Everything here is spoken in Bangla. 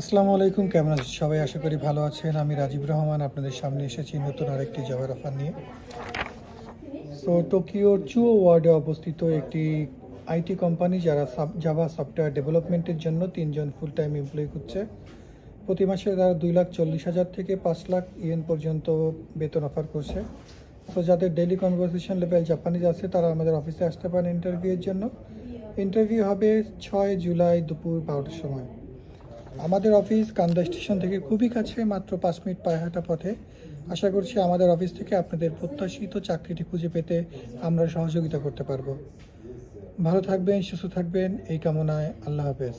আসসালামু আলাইকুম, কেমন আছেন? সবাই আশা করি ভালো আছেন। আমি রাজীব রহমান, আপনাদের সামনে এসেছি নতুন আরেকটি জবের অফার নিয়ে। তো টোকিওর চুও ওয়ার্ডে অবস্থিত একটি আইটি কোম্পানি যারা জাভা সফটওয়্যার ডেভেলপমেন্টের জন্য তিনজন ফুল টাইম এমপ্লয়ি খুঁজছে। প্রতি মাসে তারা দুই লাখ চল্লিশ হাজার থেকে পাঁচ লাখ ইয়েন পর্যন্ত বেতন অফার করছে। তো যাদের ডেলি কনভারসেশন লেভেল জাপানিজ আছে, তারা আমাদের অফিসে আসতে পারেন ইন্টারভিউয়ের জন্য। ইন্টারভিউ হবে ছয় জুলাই দুপুর বারোটার সময়। আমাদের অফিস কান্দা স্টেশন থেকে খুবই কাছে, মাত্র পাঁচ মিনিট পায়ে হাঁটা পথে। আশা করছি আমাদের অফিস থেকে আপনাদের প্রত্যাশিত চাকরিটি খুঁজে পেতে আমরা সহযোগিতা করতে পারব। ভালো থাকবেন, সুস্থ থাকবেন, এই কামনায় আল্লাহ হাফেজ।